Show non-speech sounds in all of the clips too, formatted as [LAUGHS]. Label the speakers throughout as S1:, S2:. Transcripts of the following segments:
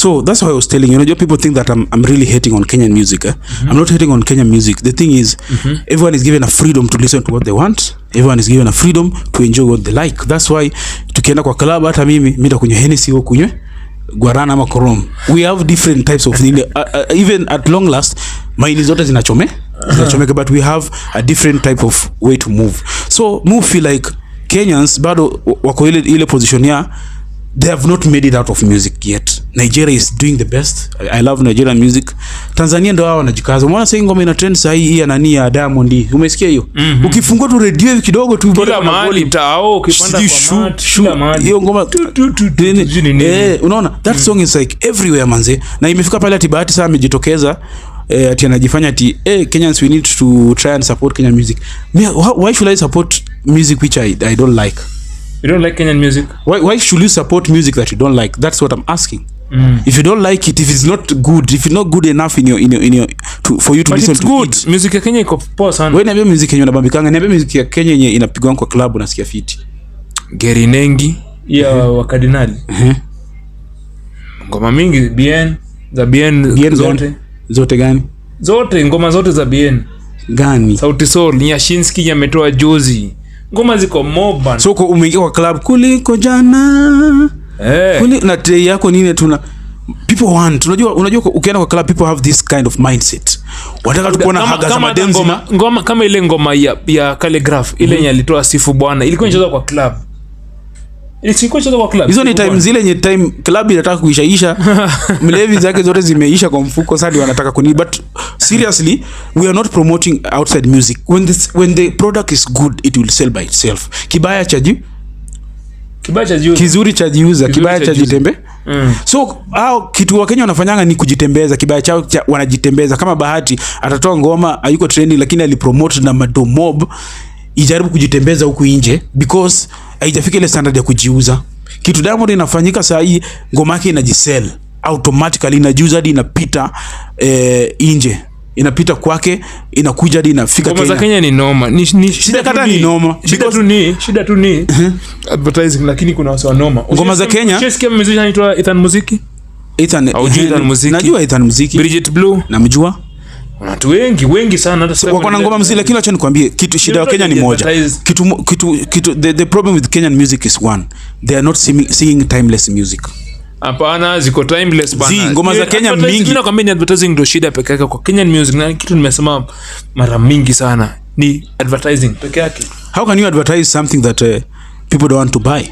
S1: so that's why i was telling you, know people think that i'm, I'm really hating on kenyan music eh? Mm -hmm. i'm not hating on kenyan music the thing is mm -hmm. everyone is given a freedom to listen to what they want everyone is given a freedom to enjoy what they like that's why tukienda kwa club hata mimi mita kunywa henesi au kunywe guarana ama Corom. we have different types of nile. Uh, uh, even at long last maini zote zinachome zinachomeka but we have a different type of way to move so move feel like kenyans bado wako ile, ile position ya they have not made it out of music yet nigeria is doing the best. I, I love nigerian music. Tanzania ndo hao wanajikaza. Umeona sahii ngoma ina trend sahii hii ya nani ya diamond hii. Umesikia hiyo? Mm-hmm. ukifungua tu redio hivi kidogo tu kuna
S2: mahali
S1: volume.
S2: ukipanda kwa mahali.
S1: hiyo ngoma. Eh, unaona? That song is like everywhere manze. Na imefika pale ati bahati saa amejitokeza eh, ati anajifanya ati eh, kenyans we need to try and support kenyan music. Me, why should i support music which I, i don't like?
S2: You don't like kenyan music?
S1: Why, why should you support music that you don't like? That's what i'm asking
S2: Mm.
S1: if you don't like it if it's not good if it's not good enough in your in your, in your to, for you to
S2: but
S1: listen
S2: it's
S1: to
S2: good.
S1: it.
S2: Music ya kenya iko poa sana.
S1: Wewe niambia music yenye unabambikanga niambia music ya Kenya yenye inapigwa kwa club unasikia fiti.
S2: Geri nengi ya wakardinali
S1: Mhm.
S2: ngoma mingi bien za bien,
S1: Bien
S2: zote.
S1: gani? zote gani?
S2: Zote ngoma zote za bien.
S1: Gani?
S2: Sauti sol nyashinski ametoa juzi ngoma ziko moban
S1: so uko- umeingia kwa club kuliko jana
S2: eh.
S1: Kuli, na tei yako nini tuna people want unajua unajua ukienda kwa club people have this kind of mindset. Wataka
S2: tukuona
S1: haga za madem
S2: ngoma, ngoma kama ile ngoma ya, ya Calligraph ile yenye alitoa sifu bwana ilikuwa inachezwa kwa club. Ilikuwa inachezwa kwa club.
S1: Hizo ni time zile nye time club inataka kuishaisha. [LAUGHS] Mlevi zake zote zimeisha kwa mfuko sadi wanataka kuni but seriously we are not promoting outside music. When this, when the product is good it will sell by itself. Kibaya cha ji
S2: kibaya
S1: kizuri cha jiuza kibaya
S2: cha
S1: jitembe.
S2: Mm.
S1: so au kitu wakenya wanafanyanga ni kujitembeza kibaya chao cha, wanajitembeza. Kama bahati atatoa ngoma ayuko trending lakini alipromote na madomob ijaribu kujitembeza huku nje because haijafika ile standard ya kujiuza. Kitu diamond inafanyika saa hii ngoma yake inajisell. Automatically inajiuza hadi inapita eh, nje inapita kwake inakuja hadi inafika Kenya.
S2: Kenya ni noma. Ni, ni, shida kata
S1: ni noma,
S2: shida tu ni shida tu ni advertising lakini kuna wasa noma.
S1: Ngoma za Kenya-
S2: Ushasikia mzee anaitwa Ethan Muziki?
S1: Ethan,
S2: Ethan Muziki?
S1: najua Ethan muziki.
S2: Bridget Blue.
S1: Namjua.
S2: Watu wengi wengi sana hata sasa
S1: wako na ngoma mzuri lakini acha nikwambie kitu shida ya Kenya ni moja. kitu kitu kitu the, the problem with Kenyan music is one. They are not singing, singing timeless music
S2: hapana ziko timeless bana.
S1: Zi, ngoma za
S2: Ni
S1: Kenya
S2: advertising-
S1: mingi.
S2: mimi nakwambia ni advertising ndio shida peke yake kwa Kenyan music na kitu nimesema mara mingi sana ni advertising peke yake.
S1: How can you advertise something that uh, people don't want to buy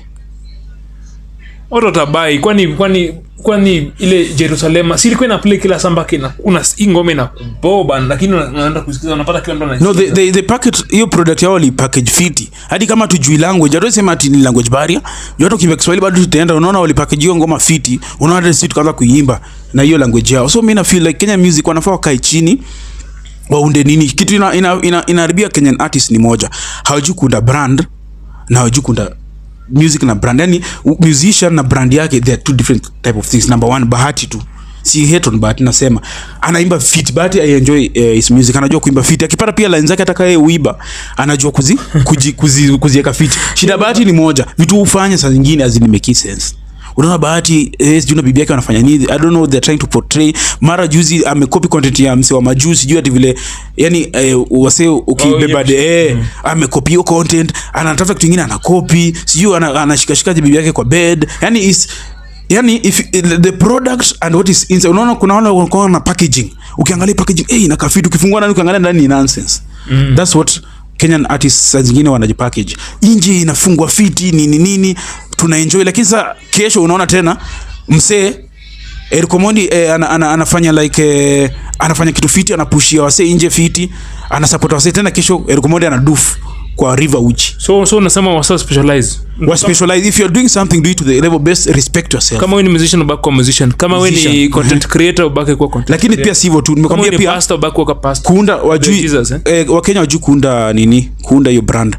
S2: watu watabai. Kwani kwani kwani ile Jerusalema silikuwa ilikuwa ina play kila samba kina una ingome na boba lakini unaenda kusikiza unapata kila mtu
S1: no they, they, they packet hiyo product yao li package fiti. Hadi kama tujui language hata sema ati ni language barrier. Ndio kiwa Kiswahili bado tutaenda unaona wali package hiyo ngoma fiti unaona sisi tukaanza kuimba na hiyo language yao. So mimi na feel like Kenya music wanafaa wakae chini waunde nini. Kitu ina, ina, ina, ina Kenyan artist ni moja. Hawajui kuunda brand na hawajui kuunda music na brand. Yani musician na brand yake they are two different type of things. Number one bahati tu. Si heton on bahati nasema. Anaimba fit. Bahati i enjoy uh, his music. Anajua kuimba fit. Akipata pia line zake atakaye uiba anajua kuzi kuzi kuzi, kuzi fit. Shida bahati ni moja. Vitu hufanya saa zingine hazini make sense unaona bahati eh, sijui na bibi yake wanafanya nini? I don't know they're trying to portray. Mara juzi amekopi content ya mse wa majuu sijui ati vile yani eh, wase ukibeba
S2: Oh,
S1: de eh, amekopi hiyo content anatafuta kitu kingine anakopi sijui ana- anashikashikaje bibi yake kwa bed. Yani is yani if the product and what is inside unaona kuna wale wanakuwa na packaging. Ukiangalia packaging eh inakaa fit ukifungua ndani ukiangalia ndani ni nonsense. Mm. that's what Kenyan artists zingine wanajipackage. Nje inafungwa fiti nini nini tuna enjoy lakini sasa kesho unaona tena msee Erikomondi eh, ana, ana, anafanya like eh, anafanya kitu fiti anapushia wasee nje fiti anasupport wasee. Tena kesho erikomondi ana anaduf kwa River Uchi.
S2: So so unasema wasa specialize?
S1: Wa specialize. If you're doing something do it to the level best respect yourself.
S2: Kama wewe ni musician ubaki kwa musician. Kama wewe ni [LAUGHS] content creator ubaki kwa content
S1: lakini pia sivyo tu nimekwambia pia
S2: pastor ubaki kwa pastor.
S1: kuunda wajui
S2: eh?
S1: eh, wakenya wajui kuunda nini? Kuunda hiyo brand